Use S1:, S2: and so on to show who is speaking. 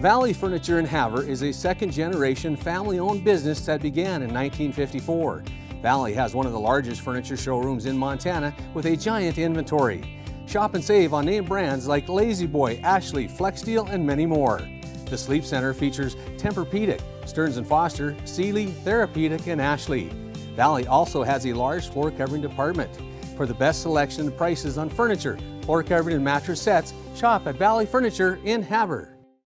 S1: Valley Furniture in Havre is a second generation family owned business that began in 1954. Valley has one of the largest furniture showrooms in Montana with a giant inventory. Shop and save on name brands like La-Z-Boy, Ashley, Flexsteel, and many more. The Sleep Center features Tempur-Pedic, Stearns & Foster, Sealy, Therapedic, and Ashley. Valley also has a large floor covering department. For the best selection and prices on furniture, floor covering and mattress sets, shop at Valley Furniture in Havre.